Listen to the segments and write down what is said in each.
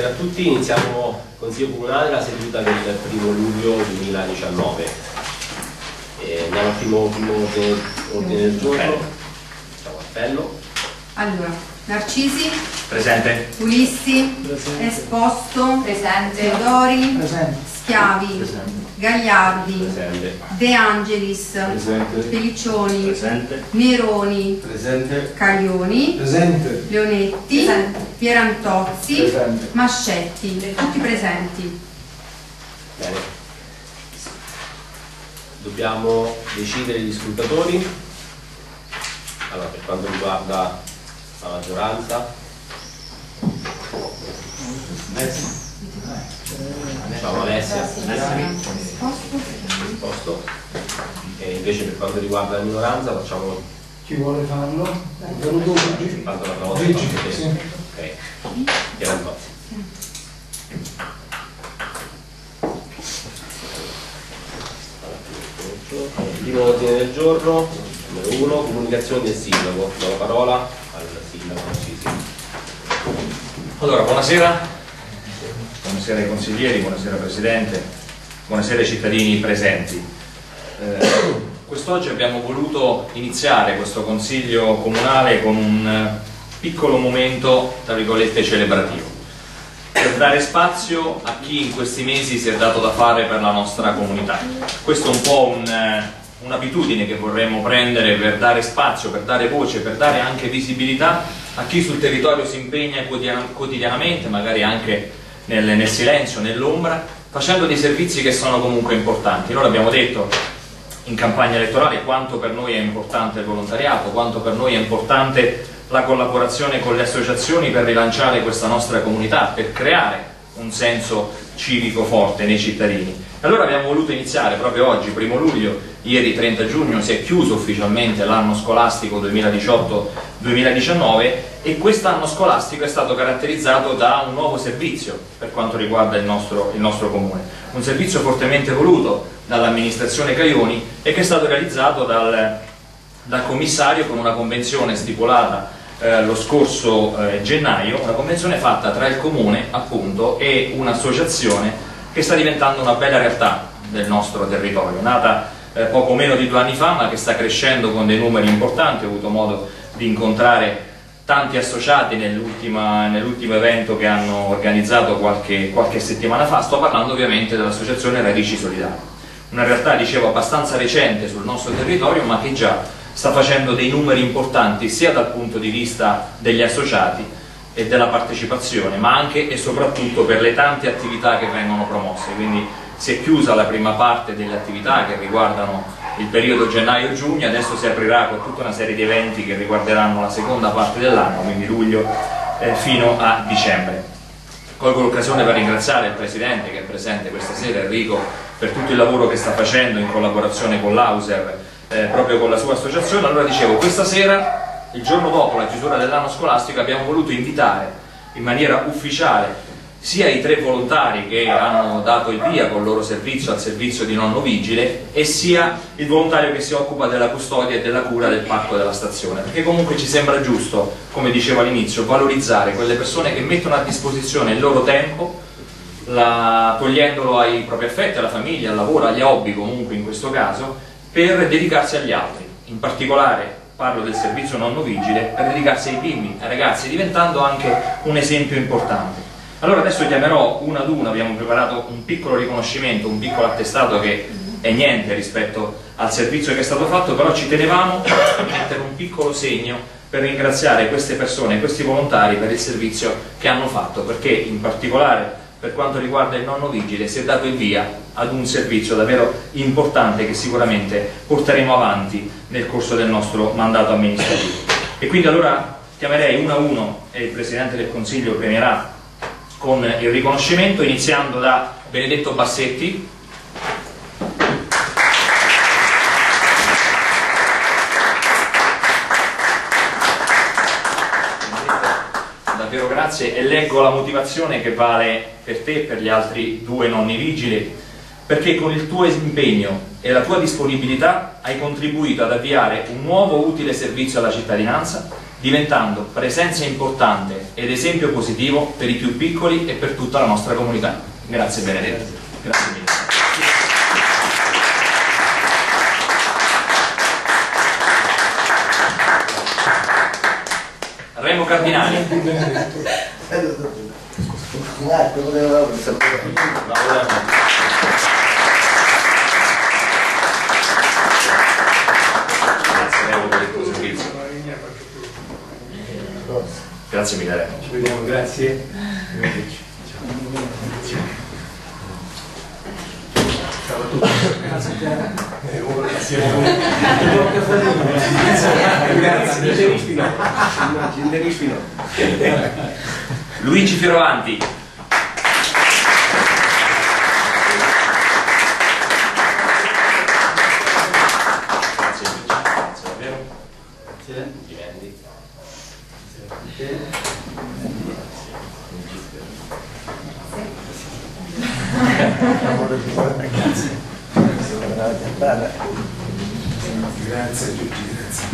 Buonasera a tutti, iniziamo il Consiglio Comunale la seduta del primo luglio 2019. E andiamo al primo, primo ordine, ordine del giorno. Ciao Appello. Allora, Narcisi, Presente. Ulissi, Presente. Esposto, Presente. Teodori, Presente. Schiavi, Presente. Gagliardi, Presente. De Angelis, Presente. Pelliccioni, Presente. Neroni, Presente. Caglioni, Presente. Leonetti, Presente. Pierantozzi, Presente. Mascetti, tutti presenti. Bene. Dobbiamo decidere gli scrutatori. Allora, per quanto riguarda la maggioranza, facciamo Alessia, posto. E invece per quanto riguarda la minoranza facciamo Chi vuole farlo? Venuto oggi? tanto la prova Oggi, del sì. Ok. Pierantozzi. Primo ordine del giorno, numero uno, comunicazioni del sindaco. Do la parola al sindaco Sisi. Allora, buonasera. Buonasera ai consiglieri, buonasera Presidente, buonasera ai cittadini presenti. Eh, quest'oggi abbiamo voluto iniziare questo Consiglio Comunale con un eh, piccolo momento, tra virgolette, celebrativo, per dare spazio a chi in questi mesi si è dato da fare per la nostra comunità. Questo è un po' un, eh, un'abitudine che vorremmo prendere per dare spazio, per dare voce, per dare anche visibilità a chi sul territorio si impegna quotidian- quotidianamente, magari anche nel, nel silenzio, nell'ombra, facendo dei servizi che sono comunque importanti. Noi l'abbiamo detto in campagna elettorale quanto per noi è importante il volontariato, quanto per noi è importante la collaborazione con le associazioni per rilanciare questa nostra comunità, per creare un senso civico forte nei cittadini. Allora abbiamo voluto iniziare proprio oggi, primo luglio, ieri 30 giugno si è chiuso ufficialmente l'anno scolastico 2018-2019 e quest'anno scolastico è stato caratterizzato da un nuovo servizio per quanto riguarda il nostro, il nostro comune, un servizio fortemente voluto dall'amministrazione Caioni e che è stato realizzato dal, dal commissario con una convenzione stipulata eh, lo scorso eh, gennaio, una convenzione fatta tra il comune appunto e un'associazione che sta diventando una bella realtà del nostro territorio, nata eh, poco meno di due anni fa ma che sta crescendo con dei numeri importanti, ho avuto modo di incontrare tanti associati nell'ultimo evento che hanno organizzato qualche, qualche settimana fa, sto parlando ovviamente dell'associazione Radici Solidari, una realtà dicevo abbastanza recente sul nostro territorio ma che già sta facendo dei numeri importanti sia dal punto di vista degli associati e della partecipazione, ma anche e soprattutto per le tante attività che vengono promosse. Quindi si è chiusa la prima parte delle attività che riguardano il periodo gennaio-giugno, adesso si aprirà con tutta una serie di eventi che riguarderanno la seconda parte dell'anno, quindi luglio eh, fino a dicembre. Colgo l'occasione per ringraziare il Presidente che è presente questa sera, Enrico, per tutto il lavoro che sta facendo in collaborazione con l'Auser, eh, proprio con la sua associazione. Allora dicevo, questa sera, il giorno dopo la chiusura dell'anno scolastico, abbiamo voluto invitare in maniera ufficiale sia i tre volontari che hanno dato il via col loro servizio al servizio di nonno vigile e sia il volontario che si occupa della custodia e della cura del parco della stazione perché comunque ci sembra giusto come dicevo all'inizio valorizzare quelle persone che mettono a disposizione il loro tempo la- togliendolo ai propri affetti, alla famiglia, al lavoro, agli hobby comunque in questo caso per dedicarsi agli altri in particolare parlo del servizio nonno vigile per dedicarsi ai bimbi, ai ragazzi diventando anche un esempio importante. Allora adesso chiamerò uno ad uno, abbiamo preparato un piccolo riconoscimento, un piccolo attestato che è niente rispetto al servizio che è stato fatto, però ci tenevamo a mettere un piccolo segno per ringraziare queste persone, questi volontari per il servizio che hanno fatto, perché in particolare per quanto riguarda il nonno vigile si è dato il via ad un servizio davvero importante che sicuramente porteremo avanti nel corso del nostro mandato amministrativo. E quindi allora chiamerei uno a uno e il Presidente del Consiglio premierà con il riconoscimento, iniziando da Benedetto Bassetti. Davvero grazie e leggo la motivazione che vale per te e per gli altri due nonni vigili, perché con il tuo impegno e la tua disponibilità hai contribuito ad avviare un nuovo utile servizio alla cittadinanza diventando presenza importante ed esempio positivo per i più piccoli e per tutta la nostra comunità. Grazie Benedetto. Grazie mille. Remo Cardinali. Grazie. Grazie mille. Ci vediamo, grazie. Ciao a tutti. Grazie Chiara. Eh, oh, grazie. Grazie. No. Luigi Fioravanti. Grazie Luigi, grazie davvero. Complimenti. Grazie Giugi, grazie.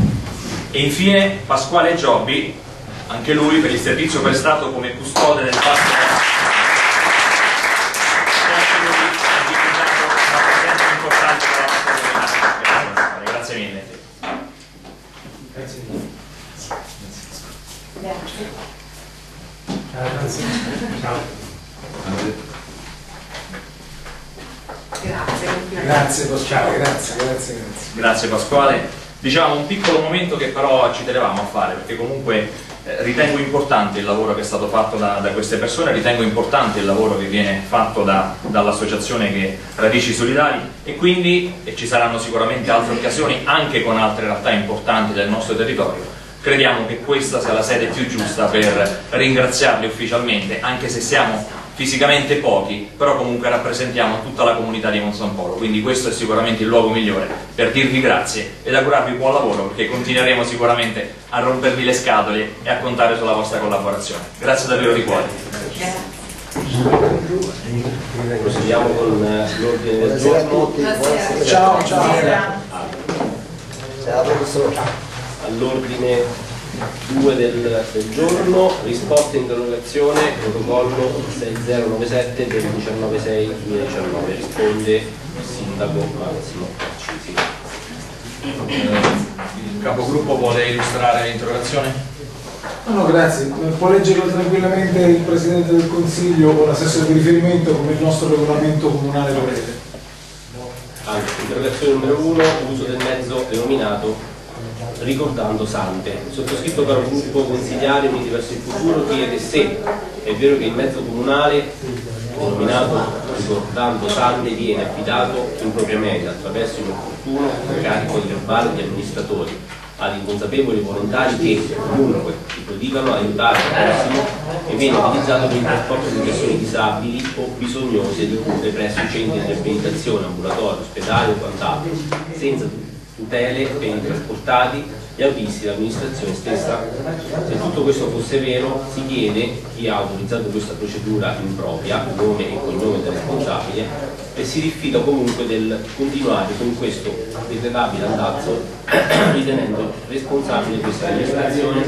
E infine Pasquale Giobbi, anche lui per il servizio prestato come custode del comunità. Grazie Pasquale, grazie mille. Grazie. Grazie Pasquale, Diciamo un piccolo momento che però ci tenevamo a fare perché comunque eh, ritengo importante il lavoro che è stato fatto da, da queste persone, ritengo importante il lavoro che viene fatto da- dall'associazione che Radici Solidari e quindi, e ci saranno sicuramente altre occasioni anche con altre realtà importanti del nostro territorio, crediamo che questa sia la sede più giusta per ringraziarli ufficialmente, anche se siamo fisicamente pochi, però comunque rappresentiamo tutta la comunità di Monsanpolo, quindi questo è sicuramente il luogo migliore per dirvi grazie ed augurarvi buon lavoro perché continueremo sicuramente a rompervi le scatole e a contare sulla vostra collaborazione. Grazie davvero di cuore. Proseguiamo con eh, l'ordine del Buonasera a giorno. tutti. Buonasera. Ciao, ciao. Ciao professore. All'ordine 2 del, del giorno, risposta interrogazione, protocollo 6097 del 19-6-2019. Risponde il sindaco Massimo Accisi. Il capogruppo vuole illustrare l'interrogazione? No, no, grazie. Può leggerlo tranquillamente il Presidente del Consiglio o l'assessore di riferimento come il nostro regolamento comunale lo prevede. Allora, interrogazione numero 1, uso del mezzo denominato ricordando Sante. Il sottoscritto caro gruppo consigliare Uniti verso il futuro chiede se è vero che il mezzo comunale denominato ricordando Sante viene affidato impropriamente attraverso inopportuno incarico di verbale di amministratori ad inconsapevoli volontari che comunque si prodigano a aiutare il prossimo e viene utilizzato per il trasporto di persone disabili o bisognose di cure presso i centri di riabilitazione, ambulatori, ospedali o quant'altro, senza tutele per i trasportati gli autisti dell'amministrazione stessa. Se tutto questo fosse vero, si chiede chi ha autorizzato questa procedura impropria, nome e cognome del responsabile, e si rifiuta comunque del continuare con questo deprecabile andazzo ritenendo responsabile questa amministrazione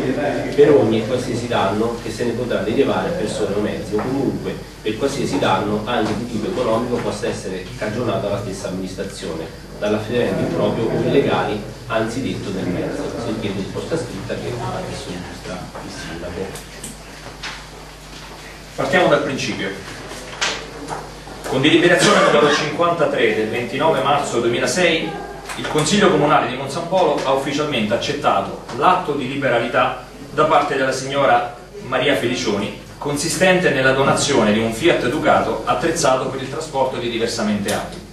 per ogni e qualsiasi danno che se ne potrà derivare a persone o mezzi o comunque per qualsiasi danno anche di tipo economico possa essere cagionato alla stessa amministrazione dall'affidamento improprio o illegali anzidetto del mezzo. Si chiede risposta scritta che adesso illustra il sindaco. Partiamo dal principio. Con deliberazione numero 53 del 29 marzo 2006, il Consiglio Comunale di Monsanpolo ha ufficialmente accettato l'atto di liberalità da parte della signora Maria Felicioni, consistente nella donazione di un Fiat Ducato attrezzato per il trasporto di diversamente abili.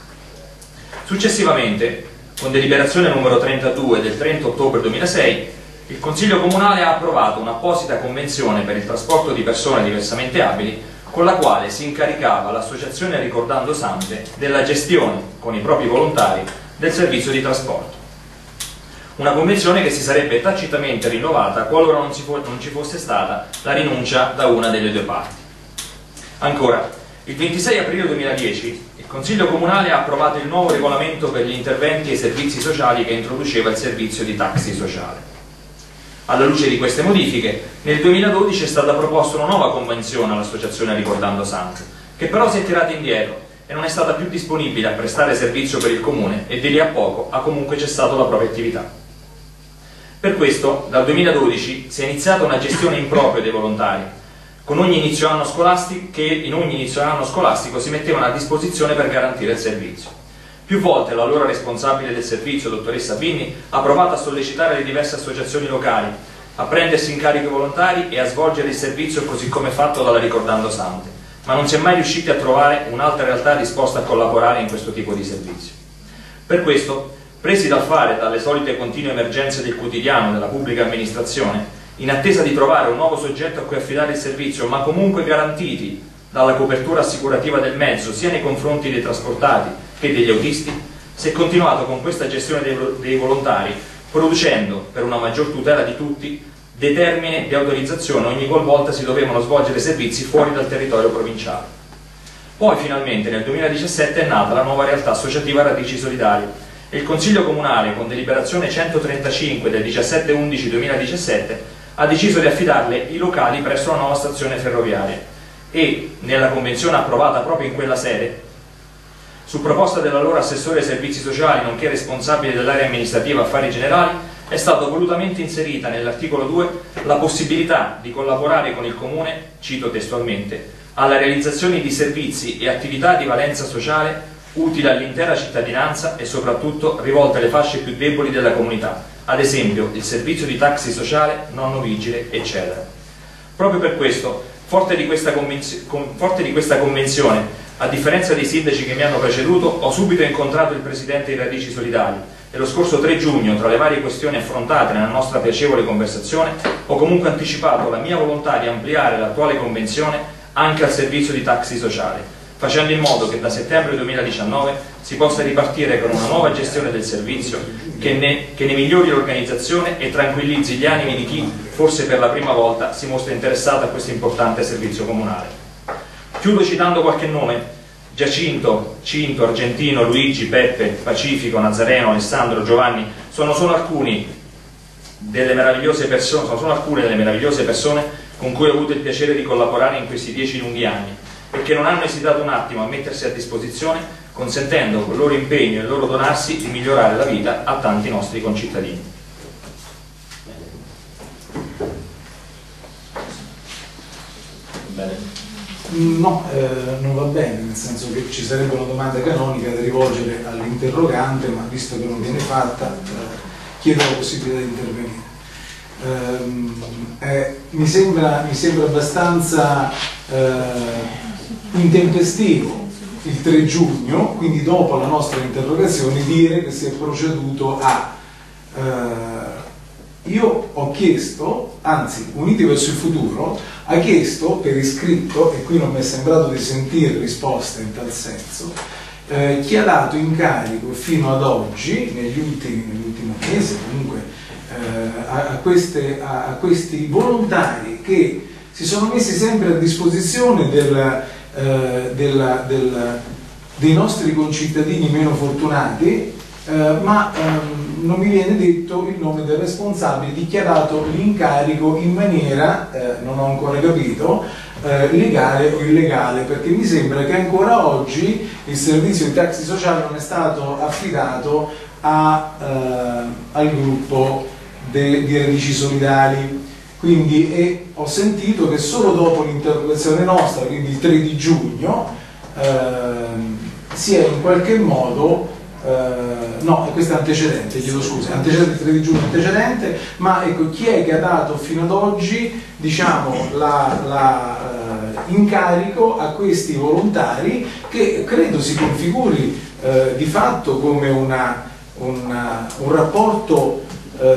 Successivamente, con deliberazione numero 32 del 30 ottobre 2006, il Consiglio Comunale ha approvato un'apposita convenzione per il trasporto di persone diversamente abili con la quale si incaricava l'Associazione Ricordando Sante della gestione, con i propri volontari, del servizio di trasporto. Una convenzione che si sarebbe tacitamente rinnovata qualora non, non ci fosse stata la rinuncia da una delle due parti. Ancora, il 26 aprile 2010 il Consiglio Comunale ha approvato il nuovo regolamento per gli interventi e i servizi sociali che introduceva il servizio di taxi sociale. Alla luce di queste modifiche, nel 2012 è stata proposta una nuova convenzione all'associazione Ricordando Sante, che però si è tirata indietro e non è stata più disponibile a prestare servizio per il comune e di lì a poco ha comunque cessato la propria attività. Per questo, dal 2012 si è iniziata una gestione impropria dei volontari, con ogni inizio anno scolastico che in ogni inizio anno scolastico si mettevano a disposizione per garantire il servizio. Più volte l'allora responsabile del servizio, dottoressa Binni, ha provato a sollecitare le diverse associazioni locali a prendersi in carico i volontari e a svolgere il servizio così come fatto dalla Ricordando Sante, ma non si è mai riusciti a trovare un'altra realtà disposta a collaborare in questo tipo di servizio. Per questo, presi dal fare dalle solite continue emergenze del quotidiano della pubblica amministrazione, in attesa di trovare un nuovo soggetto a cui affidare il servizio, ma comunque garantiti dalla copertura assicurativa del mezzo sia nei confronti dei trasportati che degli autisti, è continuato con questa gestione dei, dei volontari, producendo, per una maggior tutela di tutti, dei termini di autorizzazione ogni qualvolta si dovevano svolgere servizi fuori dal territorio provinciale. Poi finalmente nel 2017 è nata la nuova realtà associativa Radici Solidarie e il Consiglio Comunale con deliberazione 135 del 17-11-2017 ha deciso di affidarle i locali presso la nuova stazione ferroviaria e nella convenzione approvata proprio in quella sede su proposta dell'allora assessore ai servizi sociali, nonché responsabile dell'area amministrativa affari generali, è stata volutamente inserita nell'articolo 2 la possibilità di collaborare con il Comune, cito testualmente, alla realizzazione di servizi e attività di valenza sociale utili all'intera cittadinanza e soprattutto rivolte alle fasce più deboli della comunità, ad esempio il servizio di taxi sociale, nonno vigile, eccetera. Proprio per questo, forte di questa, convenzione a differenza dei sindaci che mi hanno preceduto, ho subito incontrato il presidente di Radici Solidari e lo scorso 3 giugno, tra le varie questioni affrontate nella nostra piacevole conversazione, ho comunque anticipato la mia volontà di ampliare l'attuale convenzione anche al servizio di taxi sociale, facendo in modo che da settembre 2019 si possa ripartire con una nuova gestione del servizio che ne, che ne migliori l'organizzazione e tranquillizzi gli animi di chi, forse per la prima volta, si mostra interessato a questo importante servizio comunale. Chiudo citando qualche nome. Giacinto, Cinto, Argentino, Luigi, Peppe, Pacifico, Nazareno, Alessandro, Giovanni sono solo persone, sono solo alcune delle meravigliose persone con cui ho avuto il piacere di collaborare in questi dieci lunghi anni e che non hanno esitato un attimo a mettersi a disposizione consentendo con il loro impegno e il loro donarsi di migliorare la vita a tanti nostri concittadini. No, eh, non va bene, nel senso che ci sarebbe una domanda canonica da rivolgere all'interrogante, ma visto che non viene fatta, eh, chiedo la possibilità di intervenire. Eh, mi, sembra, mi, sembra, abbastanza eh, intempestivo il 3 giugno, quindi dopo la nostra interrogazione, dire che si è proceduto a eh, io ho chiesto, anzi Uniti verso il futuro, ha chiesto per iscritto, e qui non mi è sembrato di sentire risposta in tal senso, eh, chi ha dato incarico fino ad oggi, negli ultimi, nell'ultimo mese comunque, eh, a, a, queste, a, a, questi volontari che si sono messi sempre a disposizione del, eh, della, del, dei nostri concittadini meno fortunati, eh, ma ehm, non mi viene detto il nome del responsabile dichiarato l'incarico in maniera, eh, non ho ancora capito, eh, legale o illegale, perché mi sembra che ancora oggi il servizio di taxi sociale non è stato affidato a, eh, al gruppo di Radici Solidali. Quindi e ho sentito che solo dopo l'interrogazione nostra, quindi il 3 di giugno, ehm, si è in qualche modo Uh, no, questo è antecedente, chiedo scusa, antecedente 3 di giugno antecedente, ma ecco chi è che ha dato fino ad oggi diciamo, l'incarico uh, a questi volontari che credo si configuri uh, di fatto come una, una, un rapporto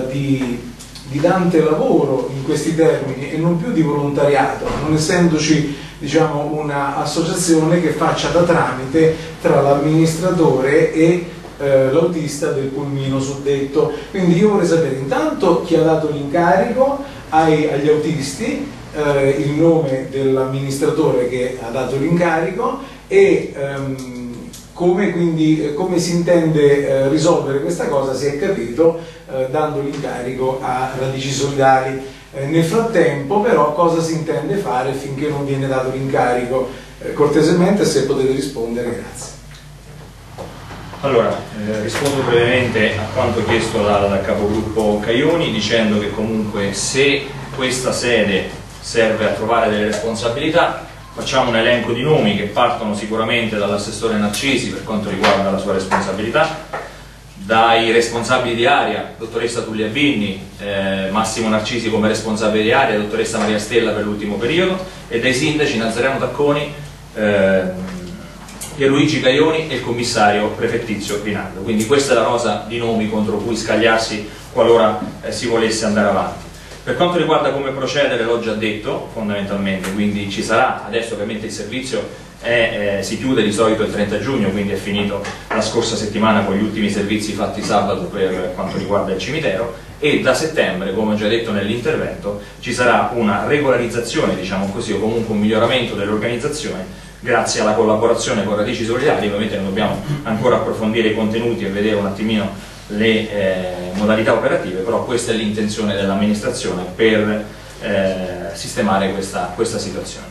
di, di dante lavoro in questi termini e non più di volontariato, non essendoci diciamo, un'associazione che faccia da tramite tra l'amministratore e eh, l'autista del pulmino suddetto. Quindi io vorrei sapere intanto chi ha dato l'incarico agli autisti, eh, il nome dell'amministratore che ha dato l'incarico e ehm, come, quindi, come si intende eh, risolvere questa cosa si è capito eh, dando l'incarico a radici solidali. Eh, nel frattempo però cosa si intende fare finché non viene dato l'incarico? Eh, cortesemente se potete rispondere, grazie. Allora, eh, rispondo brevemente a quanto chiesto dal, capogruppo Caioni dicendo che comunque se questa sede serve a trovare delle responsabilità facciamo un elenco di nomi che partono sicuramente dall'assessore Narcisi per quanto riguarda la sua responsabilità, dai responsabili di area, dottoressa Tullia Vinni, eh, Massimo Narcisi come responsabile di area, dottoressa Maria Stella per l'ultimo periodo e dai sindaci Nazareno Tacconi, eh, Pierluigi Caioni e il commissario prefettizio Rinaldo. Quindi questa è la rosa di nomi contro cui scagliarsi qualora eh, si volesse andare avanti. Per quanto riguarda come procedere, l'ho già detto fondamentalmente, quindi ci sarà, adesso ovviamente il servizio è, eh, si chiude di solito il 30 giugno, quindi è finito la scorsa settimana con gli ultimi servizi fatti sabato per quanto riguarda il cimitero e da settembre, come ho già detto nell'intervento, ci sarà una regolarizzazione, diciamo così, o comunque un miglioramento dell'organizzazione grazie alla collaborazione con Radici Solidali, ovviamente non dobbiamo ancora approfondire i contenuti e vedere un attimino le eh, modalità operative, però questa è l'intenzione dell'amministrazione per eh, sistemare questa, questa situazione.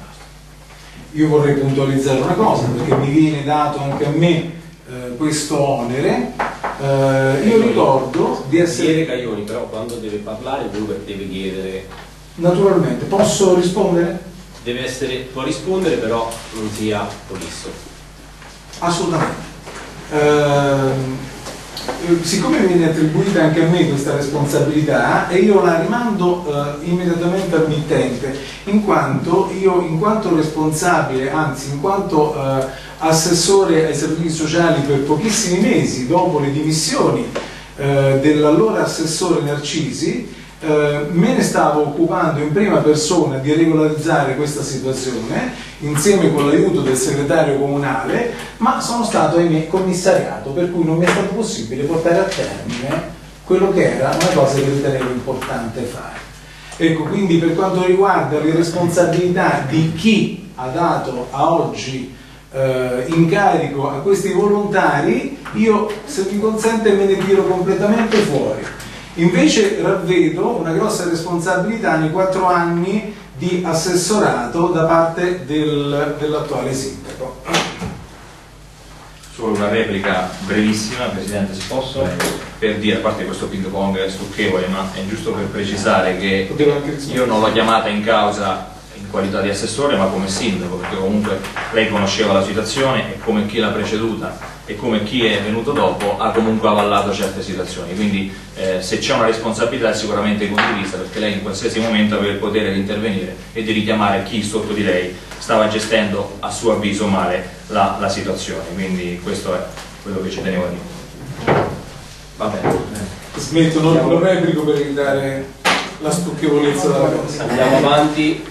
Io vorrei puntualizzare una cosa, perché mi viene dato anche a me eh, questo onere. Eh, io ricordo di essere... Caioni, però quando deve parlare Gruber deve chiedere, Naturalmente, posso rispondere? Deve essere, può rispondere però non sia polisso. Assolutamente. Ehm, eh, siccome viene attribuita anche a me questa responsabilità e io la rimando eh, immediatamente al mittente, in quanto io, in quanto responsabile, anzi in quanto eh, assessore ai servizi sociali per pochissimi mesi dopo le dimissioni eh, dell'allora assessore Narcisi, eh, me ne stavo occupando in prima persona di regolarizzare questa situazione insieme con l'aiuto del segretario comunale, ma sono stato ahimè commissariato, per cui non mi è stato possibile portare a termine quello che era una cosa che ritenevo importante fare. Ecco, quindi per quanto riguarda le responsabilità di chi ha dato a oggi eh, incarico a questi volontari, io se mi consente me ne tiro completamente fuori. Invece ravvedo una grossa responsabilità nei quattro anni di assessorato da parte del- dell'attuale sindaco. Solo una replica brevissima, Presidente, se posso, per dire, a parte questo ping pong stucchevole, ma è giusto per precisare che io non l'ho chiamata in causa in qualità di assessore, ma come sindaco, perché comunque lei conosceva la situazione e come chi l'ha preceduta e come chi è venuto dopo ha comunque avallato certe situazioni. Quindi eh, se c'è una responsabilità è sicuramente condivisa, perché lei in qualsiasi momento aveva il potere di intervenire e di richiamare chi sotto di lei stava gestendo a suo avviso male la, la situazione. Quindi questo è quello che ci tenevo a dire. Va bene. Smetto, non, non replico per evitare la stucchevolezza della cosa. Andiamo avanti.